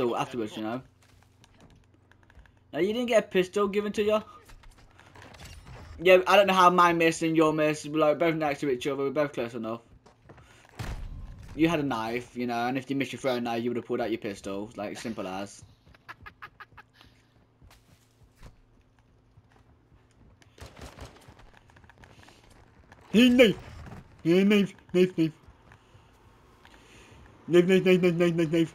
pistol afterwards, you know. Now, you didn't get a pistol given to you. Yeah, I don't know how mine missed and your miss, We're like both next to each other. We're both close enough. You had a knife, you know, and if you missed your throwing knife, you would have pulled out your pistol. Like, simple as. Hey, knife! Yeah, knife, knife, knife. Knife, knife, knife, knife, knife, knife.